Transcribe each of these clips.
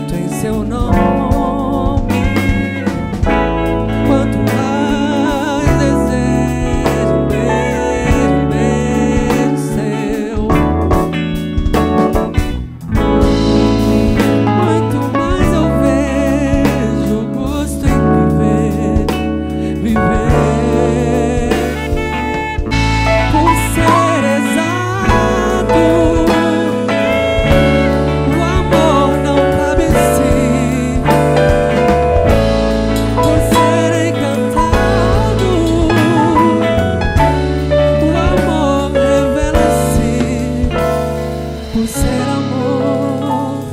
feito em seu nome. ser amor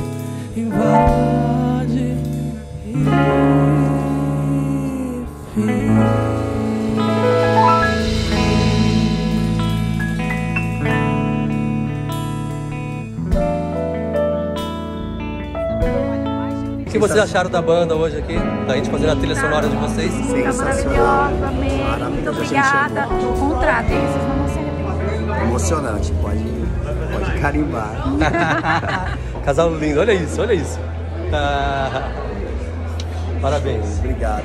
invade e. O que vocês acharam da banda hoje aqui? Da gente fazer a trilha sonora de vocês? Tá Sensacional. Maravilhosamente. Muito obrigada. Contratem, vocês não emocionante, pode, pode carimbar. Casal lindo, olha isso, olha isso. Ah, parabéns. Obrigado.